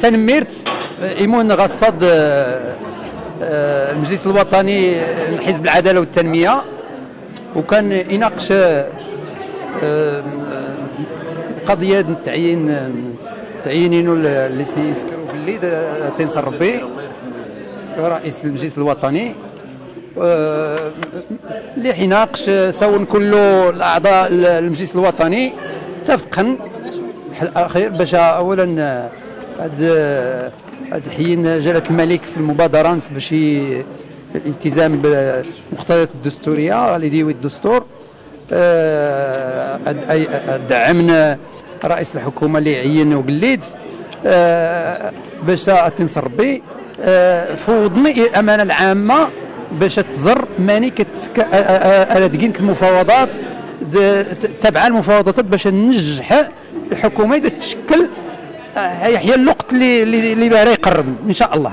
تنميرت إيمون غصاد المجلس الوطني لحزب العدالة والتنمية. وكان يناقش قضية تعيين تعيينين اللي سيسكروا باللي تنصر ربي رئيس المجلس الوطني. اللي حيناقش سواء كل الأعضاء المجلس الوطني اتفقا الأخير باش اولا هاد حيين جلاله الملك في المبادرة باش الالتزام بالمقتضيات الدستورية اللي ديوي الدستور. دعمنا رئيس الحكومة اللي عين وقليد باش تنصر ربي فوضني الأمانة العامة باش تزر ماني كتك المفاوضات تبع المفاوضات باش ننجح الحكومة تشكل هي اللقط اللي اللي, يقرب إن شاء الله.